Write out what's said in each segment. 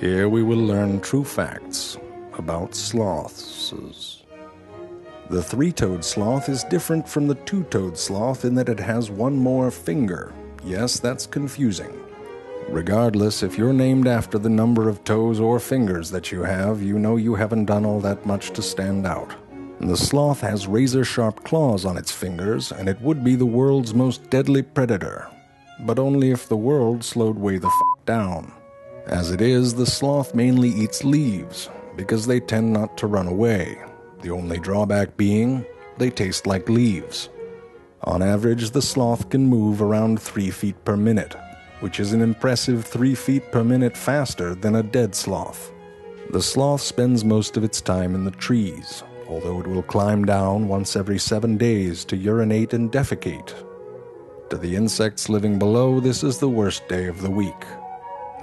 Here we will learn true facts about sloths. The three toed sloth is different from the two toed sloth in that it has one more finger. Yes, that's confusing. Regardless, if you're named after the number of toes or fingers that you have, you know you haven't done all that much to stand out. The sloth has razor sharp claws on its fingers, and it would be the world's most deadly predator. But only if the world slowed way the f down. As it is, the sloth mainly eats leaves, because they tend not to run away. The only drawback being, they taste like leaves. On average, the sloth can move around 3 feet per minute, which is an impressive 3 feet per minute faster than a dead sloth. The sloth spends most of its time in the trees, although it will climb down once every seven days to urinate and defecate. To the insects living below, this is the worst day of the week.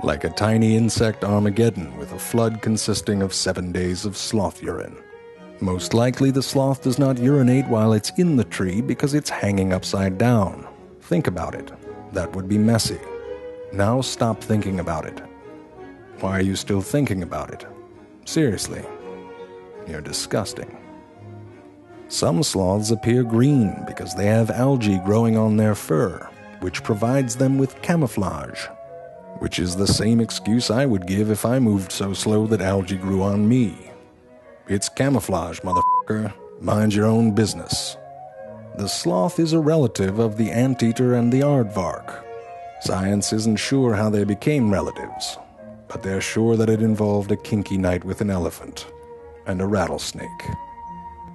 Like a tiny insect Armageddon with a flood consisting of seven days of sloth urine. Most likely, the sloth does not urinate while it's in the tree because it's hanging upside down. Think about it. That would be messy. Now stop thinking about it. Why are you still thinking about it? Seriously. You're disgusting. Some sloths appear green because they have algae growing on their fur, which provides them with camouflage, which is the same excuse I would give if I moved so slow that algae grew on me. It's camouflage, motherfucker. Mind your own business. The sloth is a relative of the anteater and the aardvark. Science isn't sure how they became relatives, but they're sure that it involved a kinky night with an elephant and a rattlesnake.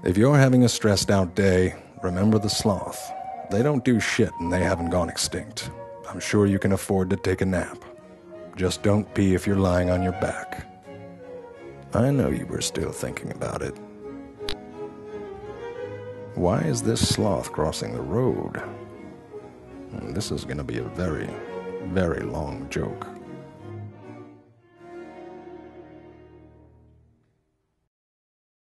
If you're having a stressed out day, remember the sloth. They don't do shit and they haven't gone extinct. I'm sure you can afford to take a nap. Just don't pee if you're lying on your back. I know you were still thinking about it. Why is this sloth crossing the road? Hmm, this is going to be a very, very long joke.